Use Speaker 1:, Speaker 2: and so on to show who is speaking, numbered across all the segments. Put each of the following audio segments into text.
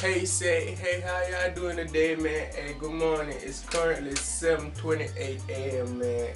Speaker 1: Hey, say, hey, how y'all doing today, man? Hey, good morning. It's currently 7:28 a.m., man.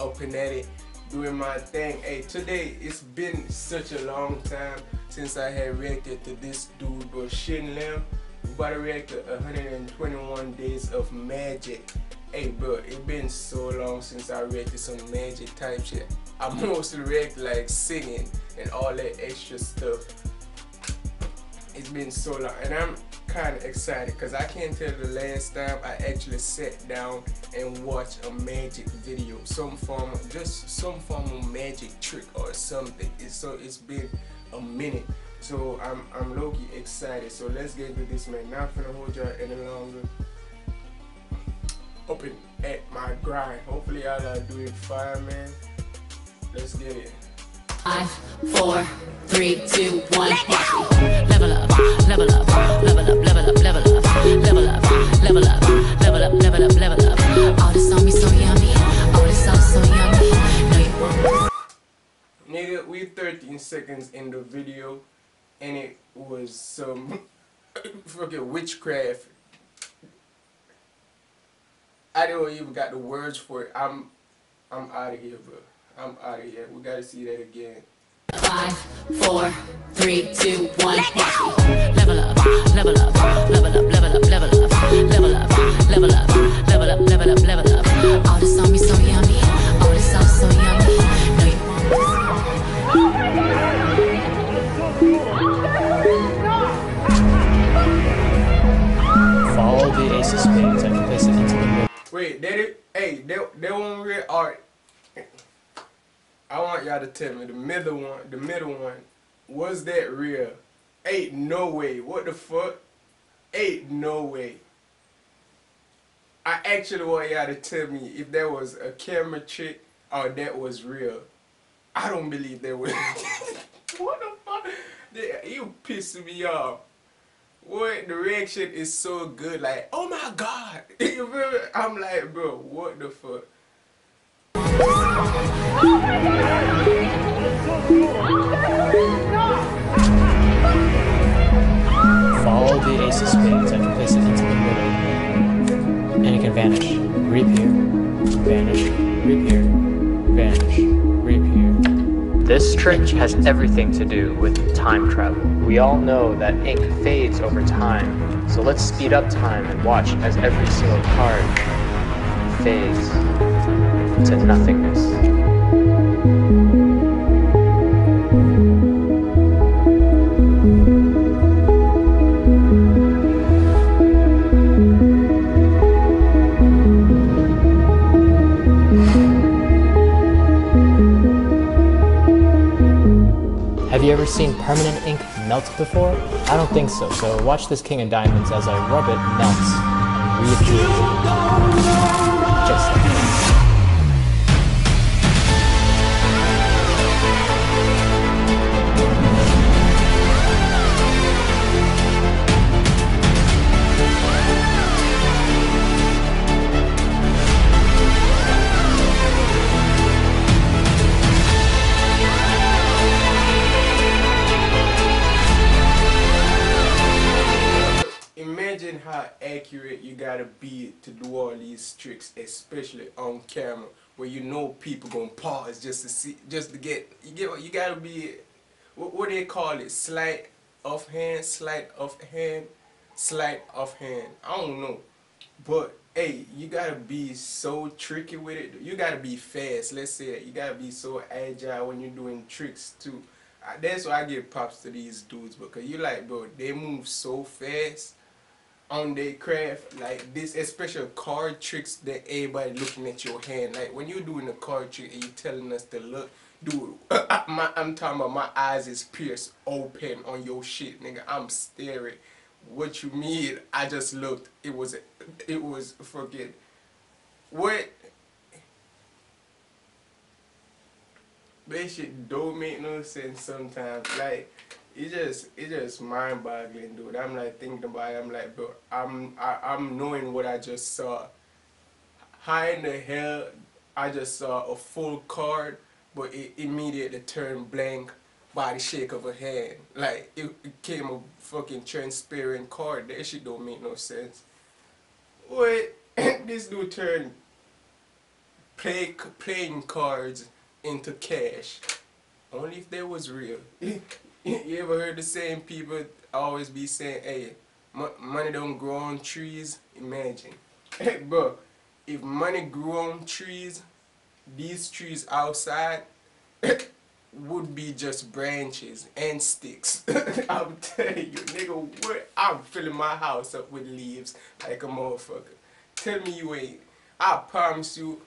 Speaker 1: Up in at it, doing my thing. Hey, today it's been such a long time since I had reacted to this dude, bro, Shin Lim. About to react to 121 Days of Magic. Hey, bro, it's been so long since I reacted some magic type shit. I mostly react like singing and all that extra stuff it's been so long and I'm kind of excited because I can't tell the last time I actually sat down and watched a magic video some form of, just some form of magic trick or something. It's, so it's been a minute. So I'm, I'm low-key excited. So let's get into this man. Not gonna hold y'all any longer. Open at my grind. Hopefully y'all are doing fine man. Let's get it.
Speaker 2: Five, four, three, two, one.
Speaker 1: And it was some fucking witchcraft. I don't even got the words for it. I'm I'm out of here, bro. I'm out of here. We gotta see that again.
Speaker 2: Five, four, three, two, one. Level up, level up, level up, level up, level up, level up, level up, level up, level up, level up. All this on me so yummy,
Speaker 1: tell me the middle one, the middle one, was that real? Ain't no way. What the fuck? Ain't no way. I actually want y'all to tell me if that was a camera trick or that was real. I don't believe that was. what the fuck? You pissing me off. What the reaction is so good, like, oh my god. I'm like, bro, what the fuck?
Speaker 3: Follow the ace of spades and place it into the middle. And it can vanish. Reappear. Vanish. Reappear. Vanish. Reappear.
Speaker 4: This trick has everything to do with time travel. We all know that ink fades over time, so let's speed up time and watch as every single card fades to nothingness.
Speaker 3: Have you ever seen permanent ink melt before? I don't think so, so watch this king of diamonds as I rub it melts and reappears. Just like
Speaker 1: to do all these tricks, especially on camera, where you know people gonna pause just to see, just to get, you get, what- you gotta be, what, what they call it, Sleight of hand, sleight of hand, sleight of hand. I don't know, but hey, you gotta be so tricky with it. You gotta be fast. Let's say that you gotta be so agile when you're doing tricks too. That's why I give props to these dudes because you like, bro, they move so fast on their craft like this especially card tricks that everybody looking at your hand. Like when you're doing a card trick and you telling us to look dude my, i'm talking about my eyes is pierced open on your shit nigga. I'm staring. What you mean? I just looked. It was it was forget. What? That shit don't make no sense sometimes. Like it just it just mind boggling, dude. I'm like thinking about it, I'm like, bro, I'm I, I'm knowing what I just saw. How in the hell I just saw a full card, but it immediately turned blank by the shake of a hand. Like it, it came a fucking transparent card. That shit don't make no sense. Wait, this dude turned play playing cards into cash. Only if they was real. you ever heard the same people always be saying, "Hey, money don't grow on trees"? Imagine, bro, if money grew on trees, these trees outside would be just branches and sticks. I'm telling you, nigga, what? I'm filling my house up with leaves like a motherfucker. Tell me you ain't. I promise you,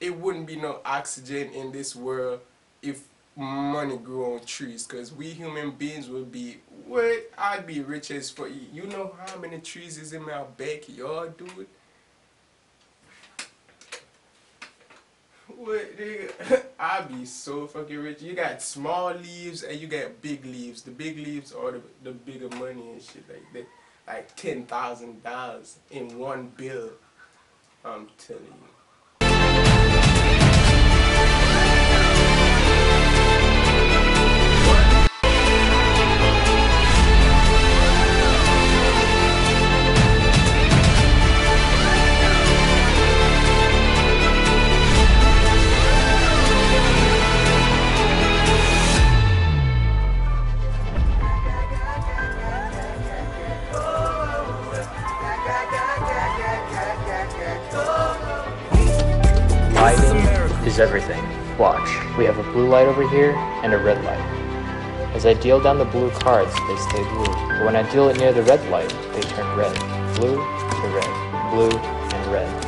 Speaker 1: it wouldn't be no oxygen in this world if money grew on trees. Cause we human beings would be, what? I'd be rich as for you. You know how many trees is in my backyard, dude? What, nigga? I'd be so fucking rich. You got small leaves and you got big leaves. The big leaves are the, the bigger money and shit like that. Like ten thousand dollars in one bill. I'm telling you.
Speaker 4: We have a blue light over here and a red light. As I deal down the blue cards, they stay blue, but when I deal it near the red light, they turn red. Blue to red, blue and red.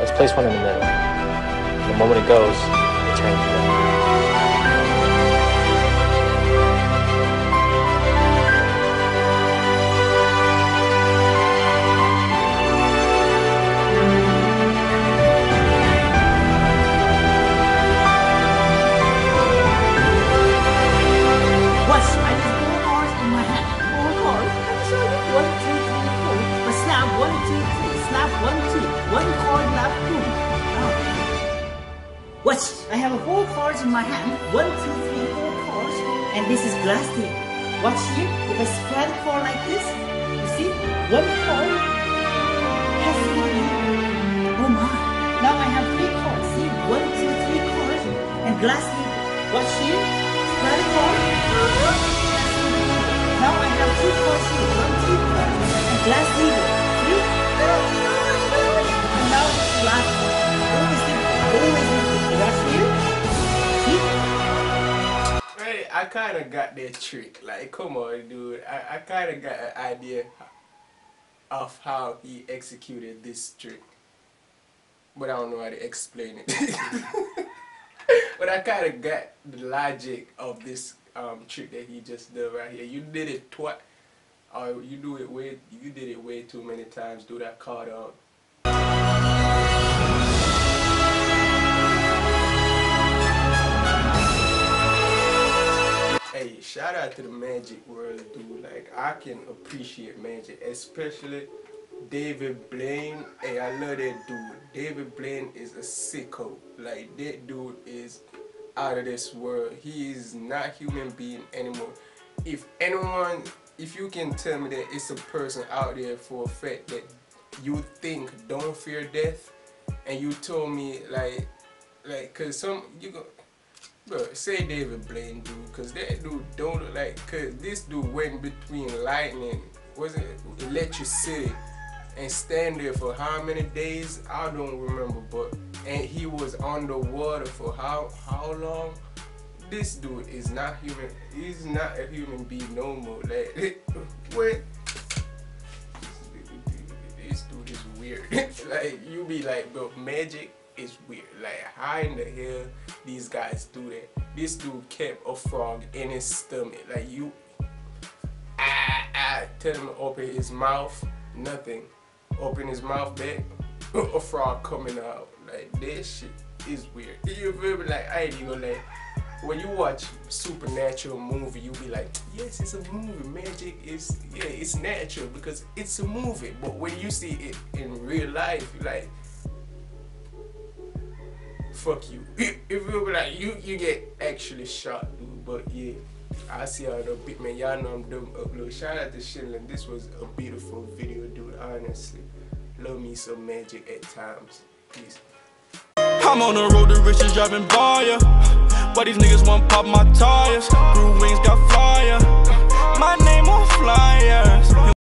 Speaker 4: Let's place one in the middle. The moment it goes, it turns red.
Speaker 5: I have four cards in my hand. One, two, three, four cards. And this is glass. Watch here. If I spread the card like this, you see? One card has three Oh my. Now I have three cards. See? One, two, three cards. And glass. Watch here. I
Speaker 1: kind of got that trick. Like, come on, dude. I, I kind of got an idea of how he executed this trick. But I don't know how to explain it. but I kind of got the logic of this um, trick that he just did right here. You did it twice. Or you do it way, you did it way too many times. Do that card out. To the Magic world, dude. Like, I can appreciate Magic, especially David Blaine. Hey, I love that dude. David Blaine is a sicko. Like, that dude is out of this world. He is not human being anymore. If anyone, if you can tell me that it's a person out there for a fact that you think don't fear death, and you told me like, like, cause some you go Bro, say David Blaine, dude, cause that dude don't look like, cause this dude went between lightning, wasn't electricity, and stand there for how many days? I don't remember, but and he was underwater for how how long? This dude is not human. He's not a human being no more. Like what? This dude is weird. like you be like, bro, magic is weird. Like, how in the hell these guys do that? This dude kept a frog in his stomach. Like, you, ah, ah, tell him to open his mouth, nothing. Open his mouth back, a frog coming out. Like, that shit is weird. You feel me? Like, I ain't even like, when you watch supernatural movie, you be like, yes, it's a movie. Magic is, yeah, it's natural because it's a movie. But when you see it in real life, like, fuck you. if you be like you you get actually shot, dude. But yeah, I see how the big man. Y'all know I'm dumb upload. Shout out to Shin Lim. This was a beautiful video, dude. Honestly, love me some magic at times. Peace.
Speaker 6: I'm on the road to riches, driving buyer. But these niggas want pop my tires. Blue wings got fire. My name on flyers.